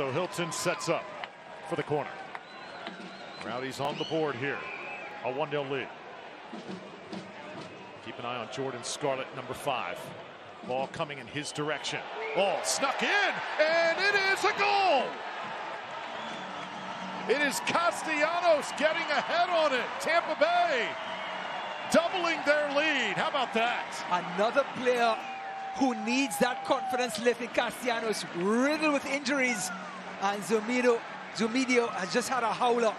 So Hilton sets up for the corner. Rowdies on the board here. A 1 0 lead. Keep an eye on Jordan Scarlett, number five. Ball coming in his direction. Ball snuck in, and it is a goal! It is Castellanos getting ahead on it. Tampa Bay doubling their lead. How about that? Another player who needs that confidence lift in Castellanos, riddled with injuries. And Zumedio, Zumedio has just had a howler